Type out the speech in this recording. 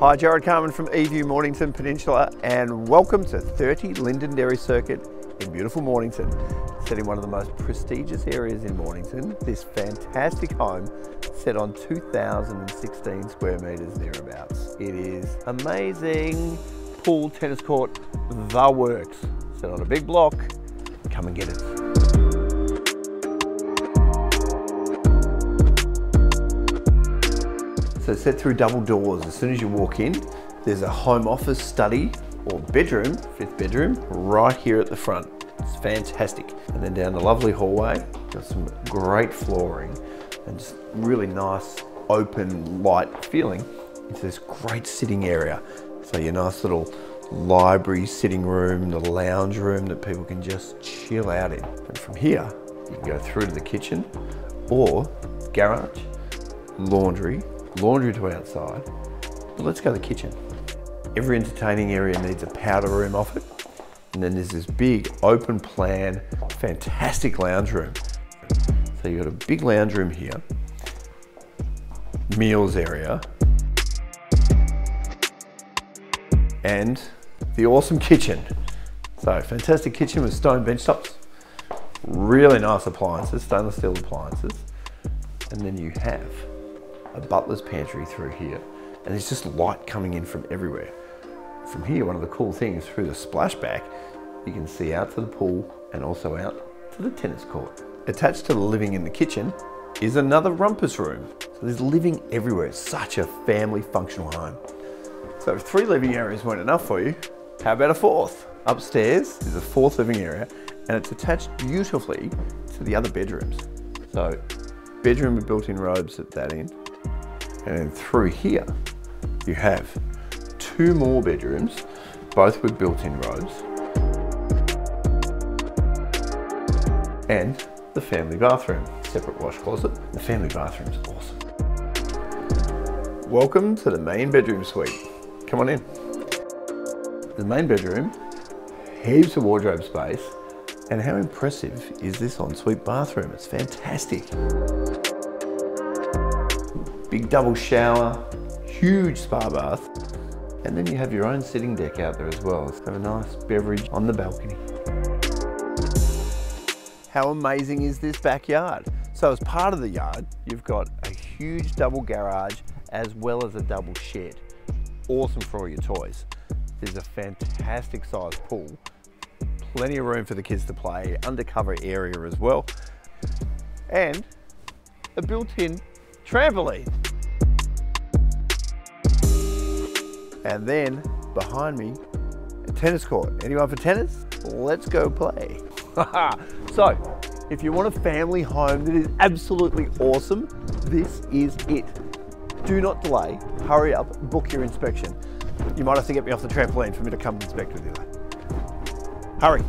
Hi, Jarrod Carman from eView Mornington Peninsula, and welcome to 30 Lindenderry Circuit in beautiful Mornington. Set in one of the most prestigious areas in Mornington, this fantastic home set on 2,016 square metres thereabouts. It is amazing. Pool, tennis court, the works. Set on a big block, come and get it. So set through double doors. As soon as you walk in, there's a home office study or bedroom, fifth bedroom, right here at the front. It's fantastic. And then down the lovely hallway, got some great flooring and just really nice, open, light feeling into this great sitting area. So your nice little library, sitting room, the lounge room that people can just chill out in. And from here, you can go through to the kitchen or garage, laundry, laundry to outside. But let's go to the kitchen. Every entertaining area needs a powder room off it. And then there's this big open plan, fantastic lounge room. So you've got a big lounge room here, meals area, and the awesome kitchen. So fantastic kitchen with stone bench tops, really nice appliances, stainless steel appliances. And then you have a butler's pantry through here, and there's just light coming in from everywhere. From here, one of the cool things through the splashback, you can see out to the pool and also out to the tennis court. Attached to the living in the kitchen is another rumpus room. So there's living everywhere. It's such a family functional home. So if three living areas weren't enough for you, how about a fourth? Upstairs is a fourth living area and it's attached beautifully to the other bedrooms. So bedroom with built-in robes at that end, and then through here, you have two more bedrooms, both with built-in robes. And the family bathroom, separate wash closet. The family bathroom is awesome. Welcome to the main bedroom suite. Come on in. The main bedroom, heaps of wardrobe space, and how impressive is this ensuite bathroom? It's fantastic big double shower, huge spa bath, and then you have your own sitting deck out there as well. So have a nice beverage on the balcony. How amazing is this backyard? So as part of the yard, you've got a huge double garage as well as a double shed. Awesome for all your toys. There's a fantastic sized pool, plenty of room for the kids to play, undercover area as well, and a built-in trampoline. And then behind me, a tennis court. Anyone for tennis? Let's go play. so, if you want a family home that is absolutely awesome, this is it. Do not delay, hurry up, book your inspection. You might have to get me off the trampoline for me to come inspect with you. Hurry.